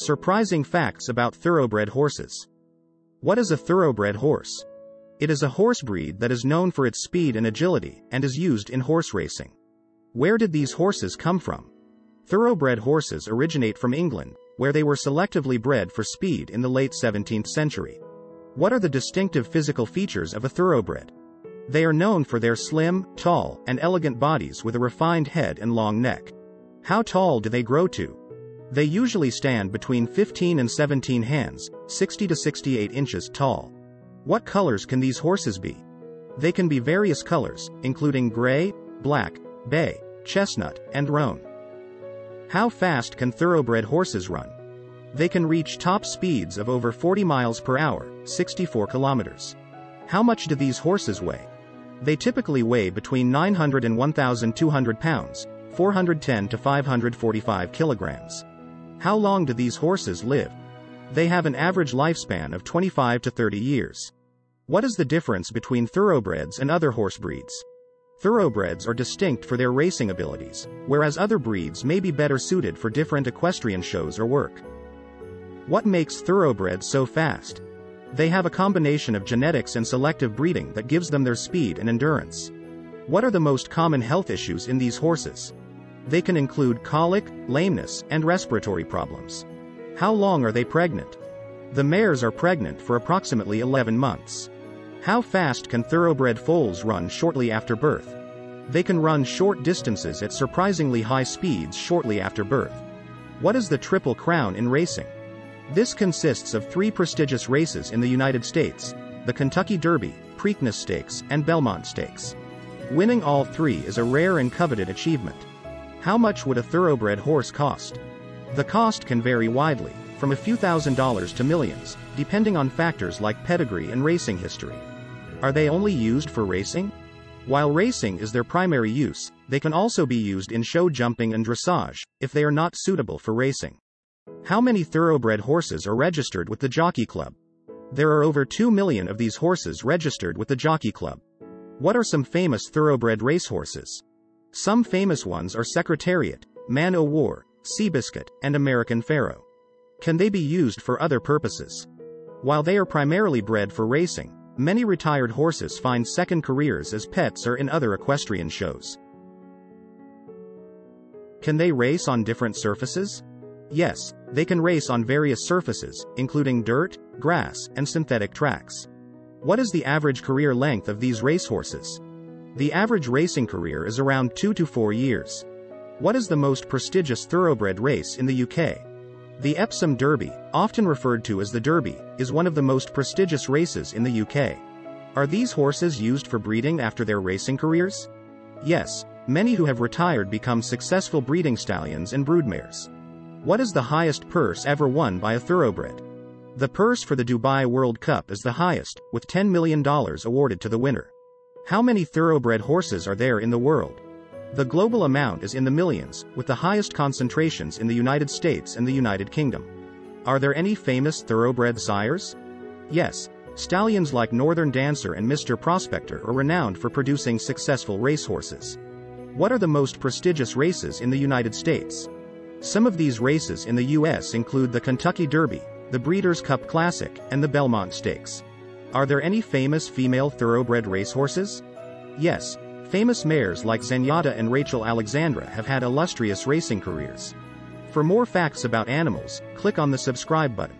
Surprising facts about thoroughbred horses. What is a thoroughbred horse? It is a horse breed that is known for its speed and agility, and is used in horse racing. Where did these horses come from? Thoroughbred horses originate from England, where they were selectively bred for speed in the late 17th century. What are the distinctive physical features of a thoroughbred? They are known for their slim, tall, and elegant bodies with a refined head and long neck. How tall do they grow to? They usually stand between 15 and 17 hands, 60 to 68 inches tall. What colors can these horses be? They can be various colors, including gray, black, bay, chestnut, and roan. How fast can thoroughbred horses run? They can reach top speeds of over 40 miles per hour, 64 kilometers. How much do these horses weigh? They typically weigh between 900 and 1,200 pounds, 410 to 545 kilograms. How long do these horses live? They have an average lifespan of 25 to 30 years. What is the difference between thoroughbreds and other horse breeds? Thoroughbreds are distinct for their racing abilities, whereas other breeds may be better suited for different equestrian shows or work. What makes thoroughbreds so fast? They have a combination of genetics and selective breeding that gives them their speed and endurance. What are the most common health issues in these horses? They can include colic, lameness, and respiratory problems. How long are they pregnant? The mares are pregnant for approximately 11 months. How fast can thoroughbred foals run shortly after birth? They can run short distances at surprisingly high speeds shortly after birth. What is the Triple Crown in racing? This consists of three prestigious races in the United States, the Kentucky Derby, Preakness Stakes, and Belmont Stakes. Winning all three is a rare and coveted achievement. How much would a thoroughbred horse cost? The cost can vary widely, from a few thousand dollars to millions, depending on factors like pedigree and racing history. Are they only used for racing? While racing is their primary use, they can also be used in show jumping and dressage, if they are not suitable for racing. How many thoroughbred horses are registered with the Jockey Club? There are over 2 million of these horses registered with the Jockey Club. What are some famous thoroughbred racehorses? Some famous ones are Secretariat, Man o' War, Seabiscuit, and American Pharoah. Can they be used for other purposes? While they are primarily bred for racing, many retired horses find second careers as pets or in other equestrian shows. Can they race on different surfaces? Yes, they can race on various surfaces, including dirt, grass, and synthetic tracks. What is the average career length of these racehorses? The average racing career is around 2 to 4 years. What is the most prestigious thoroughbred race in the UK? The Epsom Derby, often referred to as the Derby, is one of the most prestigious races in the UK. Are these horses used for breeding after their racing careers? Yes, many who have retired become successful breeding stallions and broodmares. What is the highest purse ever won by a thoroughbred? The purse for the Dubai World Cup is the highest, with $10 million awarded to the winner. How many thoroughbred horses are there in the world? The global amount is in the millions, with the highest concentrations in the United States and the United Kingdom. Are there any famous thoroughbred sires? Yes, stallions like Northern Dancer and Mr. Prospector are renowned for producing successful racehorses. What are the most prestigious races in the United States? Some of these races in the U.S. include the Kentucky Derby, the Breeders' Cup Classic, and the Belmont Stakes. Are there any famous female thoroughbred racehorses? Yes, famous mares like Zenyatta and Rachel Alexandra have had illustrious racing careers. For more facts about animals, click on the subscribe button.